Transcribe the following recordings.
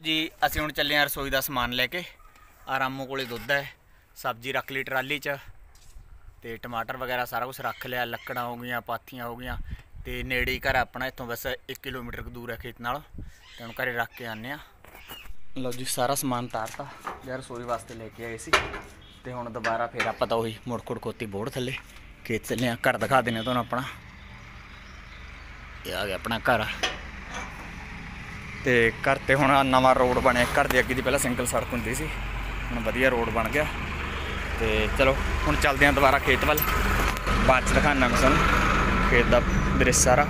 ਜੀ, ਅਸੀਂ ਹੁਣ ਚੱਲੇ ਹਾਂ ਰਸੋਈ ਦਾ ਸਮਾਨ ਲੈ ਕੇ। ਆਰਾਮੋ ਕੋਲੇ ਦੁੱਧ ਹੈ, ਸਬਜ਼ੀ ਰੱਖ ਲਈ ਟਰਾਲੀ 'ਚ ਤੇ ਟਮਾਟਰ ਵਗੈਰਾ ਸਾਰਾ ਕੁਝ ਰੱਖ ਲਿਆ, ਲੱਕੜਾਂ ਹੋ ਗਈਆਂ, ਪਾਥੀਆਂ ਹੋ ਗਈਆਂ ਤੇ ਨੇੜੇ ਘਰ ਆਪਣਾ, ਇੱਥੋਂ ਬਸ 1 ਕਿਲੋਮੀਟਰ ਦੂਰ ਹੈ ਖੇਤ ਨਾਲ ਤੇ ਹੁਣ ਘਰੇ ਰੱਖ ਕੇ ਆਨੇ ਆ ਲਓ ਜੀ, ਸਾਰਾ ਸਮਾਨ ਤਾਰਤਾ ਯਾਰ ਰਸੋਈ ਵਾਸਤੇ ਲੈ ਕੇ ਆਏ ਸੀ ਤੇ ਹੁਣ ਦੁਬਾਰਾ ਫੇਰ ਆਪਾਂ ਤਾਂ ਉਹੀ ਮੁੜ ਕੁੜ ਕੋਤੀ ਬੋੜ ਥੱਲੇ, ਖੇਤ ਚੱਲੇ ਆ ਘਰ ਦਿਖਾ ਦਿੰਨੇ ਤੁਹਾਨੂੰ ਆਪਣਾ। ਇਹ ਆ ਗਿਆ ਆਪਣਾ ਘਰ। ਤੇ ਘਰ ਤੇ ਹੁਣ ਨਵਾਂ ਰੋਡ ਬਣਿਆ। ਘਰ ਦੇ ਅੱਗੇ ਦੀ ਪਹਿਲਾਂ ਸਿੰਗਲ ਸੜਕ ਹੁੰਦੀ ਸੀ। ਹੁਣ ਵਧੀਆ ਰੋਡ ਬਣ ਗਿਆ। ਤੇ ਚਲੋ, ਹੁਣ ਚੱਲਦੇ ਆਂ ਦੁਬਾਰਾ ਖੇਤ ਵੱਲ। ਬਾਅਦ ਚ ਦਿਖਾਣਾ ਮੈਂ ਤੁਹਾਨੂੰ। ਖੇਤ ਦਾ ਦ੍ਰਿਸ਼ ਸਾਰਾ।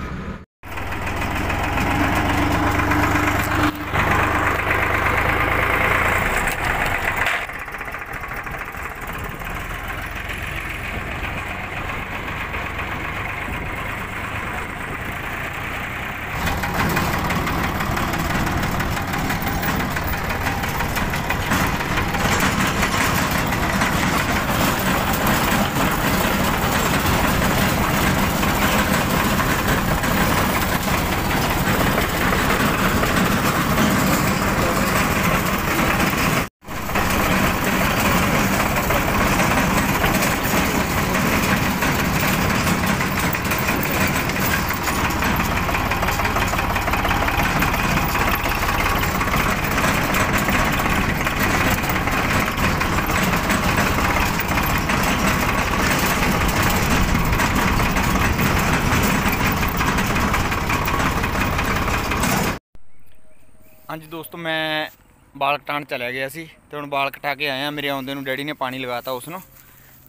ਹਾਂਜੀ ਦੋਸਤੋ, ਮੈਂ ਬਾਲ ਕਟਾਉਣ ਚਲਿਆ ਗਿਆ ਸੀ ਤੇ ਹੁਣ ਬਾਲ ਕਟਾ ਕੇ ਆਇਆ। ਮੇਰੇ ਆਉਂਦੇ ਨੂੰ ਡੈਡੀ ਨੇ ਪਾਣੀ ਲਗਾਤਾ ਉਸ ਨੂੰ।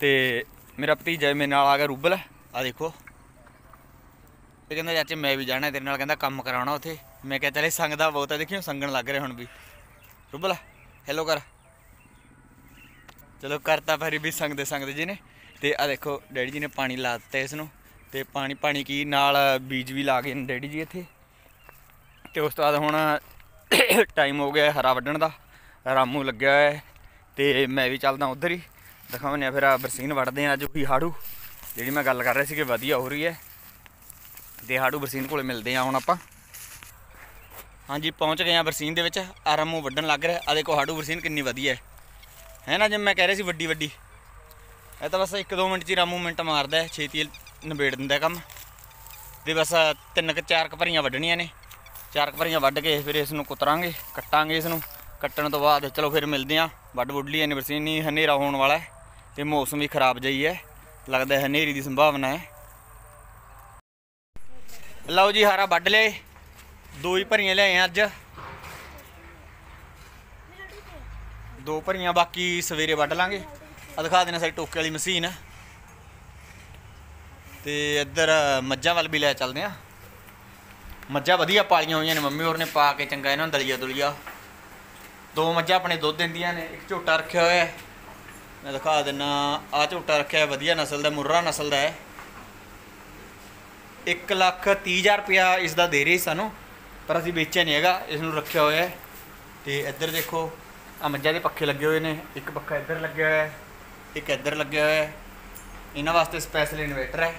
ਤੇ ਮੇਰਾ ਭਤੀਜਾ ਮੇਰੇ ਨਾਲ ਆ ਗਿਆ, ਰੂਬਲ। ਆ ਦੇਖੋ। ਇਹ ਕਹਿੰਦਾ, ਚਾਚੇ, ਮੈਂ ਵੀ ਜਾਣਾ, ਤੇਰੇ ਨਾਲ ਕਹਿੰਦਾ ਕੰਮ ਕਰਾਉਣਾ ਉੱਥੇ। ਮੈਂ ਕਿਹਾ, ਚਲੇ ਸੰਗਦਾ ਬਹੁਤ ਹੈ ਦੇਖਿਓ ਸੰਗਣ ਲੱਗ ਰਿਹਾ ਹੁਣ ਵੀ। ਰੂਬਲ ਹੈਲੋ ਕਰ। ਚਲੋ, ਕਰਤਾ ਫਿਰ ਵੀ ਸੰਗਦੇ ਸੰਗਦੇ ਜੀ ਨੇ। ਤੇ ਆ ਦੇਖੋ, ਡੈਡੀ ਜੀ ਨੇ ਪਾਣੀ ਲਾ ਦਿੱਤਾ ਇਸ ਨੂੰ। ਤੇ ਪਾਣੀ ਪਾਣੀ ਕੀ ਨਾਲ ਬੀਜ ਵੀ ਲਾ ਗਏ ਨੇ ਡੈਡੀ ਜੀ ਇੱਥੇ। ਤੇ ਉਸ ਤੋਂ ਬਾਅਦ ਹੁਣ ਟਾਈਮ ਹੋ ਗਿਆ ਹਰਾ ਵੱਢਣ ਦਾ, ਰਾਮੂ ਲੱਗਿਆ ਹੋਇਆ ਹੈ ਤੇ ਮੈਂ ਵੀ ਚੱਲਦਾ ਉਧਰ ਹੀ। ਦਿਖਾਉਂਦੇ ਆ ਫਿਰ ਆ ਬਰਸੀਨ ਵੱਢਦੇ ਆ ਅੱਜ ਉਹੀ ਹਾੜੂ, ਜਿਹੜੀ ਮੈਂ ਗੱਲ ਕਰ ਰਿਹਾ ਸੀ ਕਿ ਵਧੀਆ ਹੋ ਰਹੀ ਹੈ। ਤੇ ਹਾੜੂ ਬਰਸੀਨ ਕੋਲੇ ਮਿਲਦੇ ਆ ਹੁਣ ਆਪਾਂ। ਹਾਂਜੀ, ਪਹੁੰਚ ਗਏ ਆ ਬਰਸੀਨ ਦੇ ਵਿੱਚ ਆ ਵੱਢਣ ਲੱਗ ਰਿਹਾ ਆ ਦੇਖੋ ਹਾੜੂ ਬਰਸੀਨ ਕਿੰਨੀ ਵਧੀਆ ਹੈ। ਹੈ ਨਾ, ਜਿਵੇਂ ਮੈਂ ਕਹਿ ਰਿਹਾ ਸੀ ਵੱਡੀ ਵੱਡੀ। ਇਹ ਤਾਂ ਬਸ 1-2 ਮਿੰਟ 'ਚ ਹੀ ਰਾਮੂ ਮਿੰਟ ਮਾਰਦਾ ਹੈ, ਛੇਤੀ ਨਿਬੇੜ ਦਿੰਦਾ ਕੰਮ। ਤੇ ਬਸ ਤਿੰਨ ਕੁ ਚਾਰ ਕੁ ਭਰੀਆਂ ਵੱਢਣੀਆਂ ਨੇ। ਚਾਰ ਕੁ ਭਰੀਆਂ ਵੱਢ ਕੇ ਫਿਰ ਇਸ ਨੂੰ ਕੁਤਰਾਂਗੇ, ਕੱਟਾਂਗੇ ਇਸ ਨੂੰ। ਕੱਟਣ ਤੋਂ ਬਾਅਦ ਚਲੋ ਫਿਰ ਮਿਲਦੇ ਆਂ ਵੱਢ ਵੁੱਢ ਲਈ ਐਨੀਵਰਸਰੀ ਹਨੇਰਾ ਹੋਣ ਵਾਲਾ ਹੈ ਤੇ ਮੌਸਮ ਵੀ ਖਰਾਬ ਜਈ ਹੈ ਲੱਗਦਾ ਹੈ ਹਨੇਰੀ ਦੀ ਸੰਭਾਵਨਾ ਹੈ। ਲਓ ਜੀ, ਹਾਰਾ ਵੱਢ ਲਏ। ਦੋ ਹੀ ਭਰੀਆਂ ਲਿਆਏ ਅੱਜ। ਦੋ ਭਰੀਆਂ, ਬਾਕੀ ਸਵੇਰੇ ਵੱਢ ਲਾਂਗੇ। ਆ ਦਿਖਾ ਦੇਣਾ ਸਾਡੀ ਟੋਕੇ ਵਾਲੀ ਮਸ਼ੀਨ। ਤੇ ਇੱਧਰ ਮੱਝਾਂ ਵੱਲ ਵੀ ਲੈ ਚੱਲਦੇ ਆਂ ਮੱਝਾਂ ਵਧੀਆ ਪਾਲੀਆਂ ਹੋਈਆਂ ਨੇ, ਮੰਮੀ ਹੋਰ ਨੇ ਪਾ ਕੇ ਚੰਗਾ ਇਹਨਾਂ ਨੂੰ ਦਲੀਆ ਦੁਲੀਆ। ਦੋ ਮੱਝਾਂ ਆਪਣੇ ਦੁੱਧ ਦਿੰਦੀਆਂ ਨੇ, ਇੱਕ ਝੋਟਾ ਰੱਖਿਆ ਹੋਇਆ ਹੈ। ਮੈਂ ਦਿਖਾ ਦਿੰਨਾ ਆ ਝੋਟਾ ਰੱਖਿਆ ਹੈ, ਵਧੀਆ ਨਸਲ ਦਾ, ਮੁਰਰਾ ਨਸਲ ਦਾ ਹੈ। 1 ਲੱਖ 30 ਹਜ਼ਾਰ ਰੁਪਇਆ ਇਸ ਦਾ ਦੇ ਰਹੇ ਸੀ ਸਾਨੂੰ, ਪਰ ਅਸੀਂ ਵੇਚਿਆ ਨਹੀਂ ਹੈਗਾ, ਇਸ ਨੂੰ ਰੱਖਿਆ ਹੋਇਆ ਹੈ। ਤੇ ਇੱਧਰ ਦੇਖੋ ਆ ਮੱਝਾਂ ਦੇ ਪੱਖੇ ਲੱਗੇ ਹੋਏ ਨੇ, ਇੱਕ ਪੱਖਾ ਇੱਧਰ ਲੱਗਿਆ ਹੋਇਆ ਹੈ, ਇੱਕ ਇੱਧਰ ਲੱਗਿਆ ਹੋਇਆ ਹੈ। ਇਹਨਾਂ ਵਾਸਤੇ ਸਪੈਸ਼ਲ ਇਨਵੇਟਰ ਹੈ।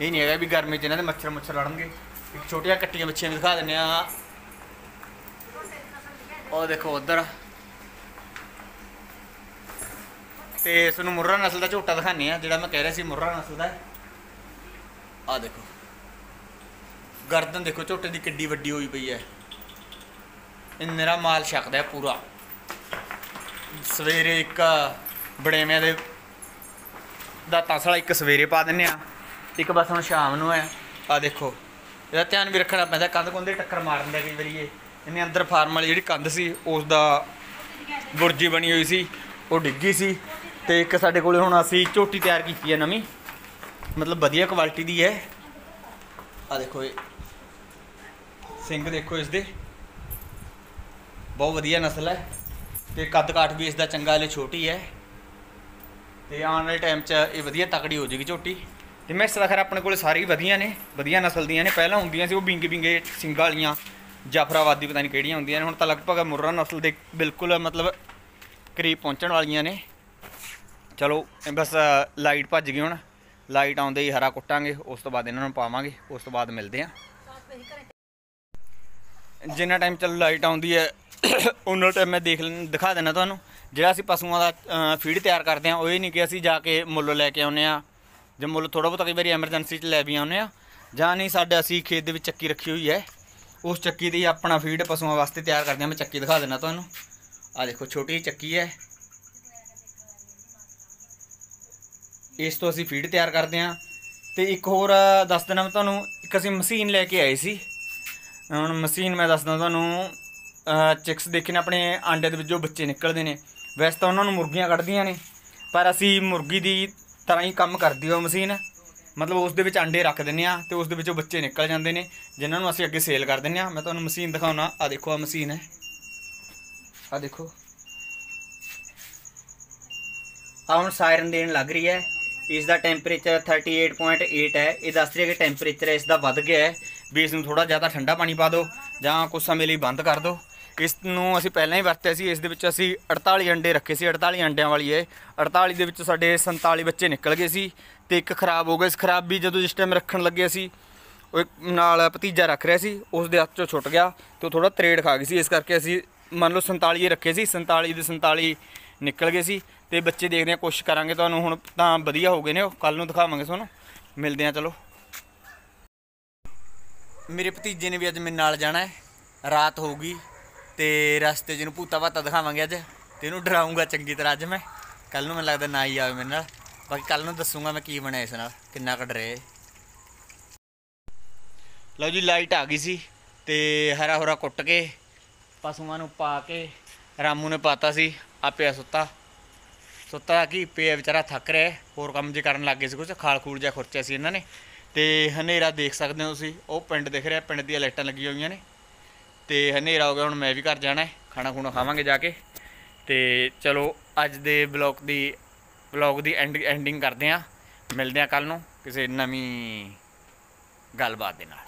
ਇਹ ਨਹੀਂ ਹੈਗਾ ਵੀ ਗਰਮੀ 'ਚ ਇਹਨਾਂ ਦੇ ਮੱਛਰ ਮੁੱਛਰ ਲੜਨਗੇ। ਛੋਟੀਆਂ ਕੱਟੀਆਂ ਬੱਚੀਆਂ ਵੀ ਦਿਖਾ ਦਿੰਨੇ ਆ। ਉਹ ਦੇਖੋ ਉਧਰ। ਤੇ ਇਸ ਨੂੰ ਮੁਰਰਾ ਨਸਲ ਦਾ ਝੋਟਾ ਦਿਖਾਣੇ ਆ, ਜਿਹੜਾ ਮੈਂ ਕਹਿ ਰਿਹਾ ਸੀ ਮੁਰਰਾ ਨਸਲ ਦਾ। ਆ ਦੇਖੋ। ਗਰਦਨ ਦੇਖੋ, ਝੋਟੇ ਦੀ ਕਿੱਡੀ ਵੱਡੀ ਹੋਈ ਪਈ ਹੈ। ਇਹ ਮੇਰਾ ਮਾਲ ਛਕਦਾ ਪੂਰਾ। ਸਵੇਰੇ ਇੱਕ ਬੜੇਵਿਆਂ ਦੇ ਦਾ ਤਸਲਾ ਇੱਕ ਸਵੇਰੇ ਪਾ ਦਿੰਨੇ ਆ, ਇੱਕ ਬਸ ਹੁਣ ਸ਼ਾਮ ਨੂੰ ਹੈ। ਆ ਦੇਖੋ। ਇਹਦਾ ਧਿਆਨ ਵੀ ਰੱਖਣਾ ਪੈਂਦਾ, ਕੰਧ ਕੁੰਦੇ ਟੱਕਰ ਮਾਰਨ ਦਿੰਦਾ ਕਈ ਵਾਰੀ ਇਹ। ਇਹਨੇ ਅੰਦਰ ਫਾਰਮ ਵਾਲੀ ਜਿਹੜੀ ਕੰਧ ਸੀ ਉਸ ਦਾ ਬੁਰਜੀ ਬਣੀ ਹੋਈ ਸੀ, ਉਹ ਡਿੱਗੀ ਸੀ ਤੇ ਇੱਕ ਸਾਡੇ ਕੋਲੇ ਹੁਣ ਅਸੀਂ ਝੋਟੀ ਤਿਆਰ ਕੀਤੀ ਹੈ ਨਵੀਂ। ਮਤਲਬ ਵਧੀਆ ਕੁਆਲਿਟੀ ਦੀ ਹੈ। ਆ ਦੇਖੋ ਇਹ। ਸਿੰਘ ਦੇਖੋ ਇਸ ਦੇ ਬਹੁਤ ਵਧੀਆ ਨਸਲ ਹੈ ਤੇ ਕੱਦ ਕਾਠ ਵੀ ਇਸ ਦਾ ਚੰਗਾ ਹਲੇ ਛੋਟੀ ਹੈ। ਤੇ ਆਉਣ ਵਾਲੇ ਟਾਈਮ 'ਚ ਇਹ ਵਧੀਆ ਤਕੜੀ ਹੋ ਜਾਏਗੀ ਝੋਟੀ। ਤੇ ਮੈਂ ਦਾ ਖੈਰ ਆਪਣੇ ਕੋਲ ਸਾਰੇ ਹੀ ਵਧੀਆ ਨੇ, ਵਧੀਆ ਨਸਲ ਦੀਆਂ ਨੇ। ਪਹਿਲਾਂ ਹੁੰਦੀਆਂ ਸੀ ਉਹ ਬਿੰਗੇ ਬਿੰਗੇ ਸਿੰਗਾਂ ਵਾਲੀਆਂ, ਜਾਫਰਾਬਾਦੀ ਪਤਾ ਨਹੀਂ ਕਿਹੜੀਆਂ ਹੁੰਦੀਆਂ ਨੇ। ਹੁਣ ਤਾਂ ਲਗਭਗ ਮੁਰਰਾ ਨਸਲ ਦੇ ਬਿਲਕੁਲ ਮਤਲਬ ਕਰੀਬ ਪਹੁੰਚਣ ਵਾਲੀਆਂ ਨੇ। ਚਲੋ ਬਸ ਲਾਈਟ ਭੱਜ ਗਈ ਹੁਣ। ਲਾਈਟ ਆਉਂਦੇ ਹੀ ਹਰਾ ਕੁੱਟਾਂਗੇ, ਉਸ ਤੋਂ ਬਾਅਦ ਇਹਨਾਂ ਨੂੰ ਪਾਵਾਂਗੇ, ਉਸ ਤੋਂ ਬਾਅਦ ਮਿਲਦੇ ਆਂ ਜਿੰਨਾ ਟਾਈਮ ਚੱਲ ਲਾਈਟ ਆਉਂਦੀ ਹੈ ਉਹਨਾਂ ਟਾਈਮ ਮੈਂ ਦੇਖ ਲੈਣ- ਦਿਖਾ ਦੇਣਾ ਤੁਹਾਨੂੰ। ਜਿਹੜਾ ਅਸੀਂ ਪਸ਼ੂਆਂ ਦਾ ਫੀਡ ਤਿਆਰ ਕਰਦੇ ਹਾਂ, ਉਹ ਇਹ ਨਹੀਂ ਕਿ ਅਸੀਂ ਜਾ ਕੇ ਮੁੱਲ ਲੈ ਕੇ ਆਉਂਦੇ ਆ ਜੇ ਮੁੱਲ ਥੋੜਾ ਬਹੁਤਾ ਕਈ ਵਾਰੀ ਐਮਰਜੈਂਸੀ 'ਚ ਲੈ ਵੀ ਆਉਂਦੇ ਆ, ਜਾਂ ਨਹੀਂ ਸਾਡੇ ਅਸੀਂ ਖੇਤ ਦੇ ਵਿੱਚ ਚੱਕੀ ਰੱਖੀ ਹੋਈ ਹੈ, ਉਸ ਚੱਕੀ ਦੀ ਆਪਣਾ ਫੀਡ ਪਸ਼ੂਆਂ ਵਾਸਤੇ ਤਿਆਰ ਕਰਦੇ ਹਾਂ, ਮੈਂ ਚੱਕੀ ਦਿਖਾ ਦਿੰਦਾ ਤੁਹਾਨੂੰ। ਆ ਦੇਖੋ, ਛੋਟੀ ਜਿਹੀ ਚੱਕੀ ਹੈ। ਇਸ ਤੋਂ ਅਸੀਂ ਫੀਡ ਤਿਆਰ ਕਰਦੇ ਹਾਂ। ਤੇ ਇੱਕ ਹੋਰ ਦੱਸ ਦੇਣਾ ਮੈਂ ਤੁਹਾਨੂੰ, ਇੱਕ ਅਸੀਂ ਮਸ਼ੀਨ ਲੈ ਕੇ ਆਏ ਸੀ। ਹੁਣ ਮਸ਼ੀਨ ਮੈਂ ਦੱਸਦਾ ਤੁਹਾਨੂੰ ਚਿਕਸ ਦੇਖੇ ਨੇ ਆਪਣੇ ਆਂਡੇ ਦੇ ਵਿੱਚੋਂ ਬੱਚੇ ਨਿਕਲਦੇ ਨੇ। ਵੈਸੇ ਤਾਂ ਉਹਨਾਂ ਨੂੰ ਮੁਰਗੀਆਂ ਕੱਢਦੀਆਂ ਨੇ, ਪਰ ਅਸੀਂ ਮੁਰਗੀ ਦੀ ਤਰ੍ਹਾਂ ਹੀ ਕੰਮ ਕਰਦੀ ਉਹ ਮਸ਼ੀਨ। ਮਤਲਬ ਉਸ ਦੇ ਵਿੱਚ ਆਂਡੇ ਰੱਖ ਦਿੰਨੇ ਆ ਤੇ ਉਸ ਦੇ ਵਿੱਚੋਂ ਬੱਚੇ ਨਿਕਲ ਜਾਂਦੇ ਨੇ, ਜਿਨ੍ਹਾਂ ਨੂੰ ਅਸੀਂ ਅੱਗੇ ਸੇਲ ਕਰ ਦਿੰਨੇ ਆ। ਮੈਂ ਤੁਹਾਨੂੰ ਮਸ਼ੀਨ ਦਿਖਾਉਣਾ। ਆ ਦੇਖੋ, ਆ ਮਸ਼ੀਨ ਹੈ। ਆ ਦੇਖੋ। ਆ ਹੁਣ ਸਾਇਰਨ ਦੇਣ ਲੱਗ ਰਹੀ ਹੈ। ਇਸ ਦਾ ਟੈਂਪਰੇਚਰ 38.8 ਹੈ। ਇਹ ਦੱਸ ਰਿਹਾ ਕਿ ਟੈਂਪਰੇਚਰ ਇਸ ਦਾ ਵੱਧ ਗਿਆ ਹੈ। ਵੀ ਇਸ ਨੂੰ ਥੋੜਾ ਜ਼ਿਆਦਾ ਠੰਡਾ ਪਾਣੀ ਪਾ ਦਿਓ ਜਾਂ ਕੁਝ ਸਮੇਂ ਲਈ ਬੰਦ ਕਰ ਦਿਓ। ਇਸ ਨੂੰ ਅਸੀਂ ਪਹਿਲਾਂ ਹੀ ਵਰਤਿਆ ਸੀ, ਇਸ ਦੇ ਵਿੱਚ ਅਸੀਂ 48 ਅੰਡੇ ਰੱਖੇ ਸੀ 48 ਅੰਡਿਆਂ ਵਾਲੀ ਹੈ 48 ਦੇ ਵਿੱਚ ਸਾਡੇ 47 ਬੱਚੇ ਨਿਕਲ ਗਏ ਸੀ ਤੇ ਇੱਕ ਖਰਾਬ ਹੋ ਗਿਆ ਇਸ ਖਰਾਬ ਵੀ ਜਦੋਂ ਜਿਸ ਟਾਈਮ ਰੱਖਣ ਲੱਗੇ ਸੀ, ਉਹ ਇੱਕ ਨਾਲ ਭਤੀਜਾ ਰੱਖ ਰਿਹਾ ਸੀ, ਉਸ ਦੇ ਹੱਥ ਚੋਂ ਛੁੱਟ ਗਿਆ ਤੇ ਥੋੜਾ ਤਰੇੜ ਖਾ ਗਈ ਸੀ। ਇਸ ਕਰਕੇ ਅਸੀਂ ਮੰਨ ਲਓ 47 ਹੀ ਰੱਖੇ ਸੀ 47 ਦੇ 47 ਨਿਕਲ ਗਏ ਸੀ ਤੇ ਬੱਚੇ ਦੇਖਦੇ ਆ ਕੋਸ਼ਿਸ਼ ਕਰਾਂਗੇ ਤੁਹਾਨੂੰ ਹੁਣ ਤਾਂ ਵਧੀਆ ਹੋ ਗਏ ਨੇ ਉਹ। ਕੱਲ ਨੂੰ ਦਿਖਾਵਾਂਗੇ ਤੁਹਾਨੂੰ। ਮਿਲਦੇ ਆ ਚਲੋ। ਮੇਰੇ ਭਤੀਜੇ ਨੇ ਵੀ ਅੱਜ ਮੇਰੇ ਨਾਲ ਜਾਣਾ ਹੈ। ਰਾਤ ਹੋਊਗੀ ਤੇ ਰਸਤੇ 'ਚ ਇਹਨੂੰ ਭੂਤਾ ਭਾਤਾ ਦਿਖਾਵਾਂਗੇ ਅੱਜ ਤੇ ਇਹਨੂੰ ਡਰਾਉਂਗਾ ਚੰਗੀ ਤਰ੍ਹਾਂ ਅੱਜ ਮੈਂ। ਕੱਲ ਨੂੰ ਮੈਨੂੰ ਲੱਗਦਾ ਨਾ ਹੀ ਆਵੇ ਮੇਰੇ ਨਾਲ। ਬਾਕੀ ਕੱਲ ਨੂੰ ਦੱਸੂਗਾ ਮੈਂ ਕੀ ਬਣਿਆ ਇਸ ਨਾਲ, ਕਿੰਨਾ ਕੁ ਡਰੇ। ਲਓ ਜੀ, ਲਾਈਟ ਆ ਗਈ ਸੀ ਤੇ ਹਰਾ ਹਰਾ ਕੁੱਟ ਕੇ, ਪਸ਼ੂਆਂ ਨੂੰ ਪਾ ਕੇ ਰਾਮੂ ਨੇ ਪਾਤਾ ਸੀ ਆਪਿਆ ਸੁੱਤਾ। ਸੁੱਤਾ ਕੀ, ਪਿਆ ਵਿਚਾਰਾ ਥੱਕ ਰਿਹਾ ਹੋਰ ਕੰਮ ਜੇ ਕਰਨ ਲੱਗ ਗਏ ਸੀ ਕੁਝ ਖਾਲ ਖੂਲ ਜਿਹਾ ਖੁਰਚਿਆ ਸੀ ਇਹਨਾਂ ਨੇ। ਤੇ ਹਨੇਰਾ ਦੇਖ ਸਕਦੇ ਹੋ ਤੁਸੀਂ, ਉਹ ਪਿੰਡ ਦਿਖ ਰਿਹਾ, ਪਿੰਡ ਦੀਆਂ ਲਾਈਟਾਂ ਲੱਗੀਆਂ ਹੋਈਆਂ ਨੇ। ਤੇ ਹਨੇਰਾ ਹੋ ਗਿਆ, ਹੁਣ ਮੈਂ ਵੀ ਘਰ ਜਾਣਾ ਹੈ, ਖਾਣਾ ਖੂਣਾ ਖਾਵਾਂਗੇ ਜਾ ਕੇ। ਤੇ ਚਲੋ, ਅੱਜ ਦੇ ਬਲੌਗ ਦੀ ਬਲੌਗ ਦੀ ਐਂਡ ਐਂਡਿੰਗ ਕਰਦੇ ਆਂ ਮਿਲਦੇ ਆਂ ਕੱਲ ਨੂੰ ਕਿਸੇ ਨਵੀਂ ਗੱਲਬਾਤ ਦੇ ਨਾਲ।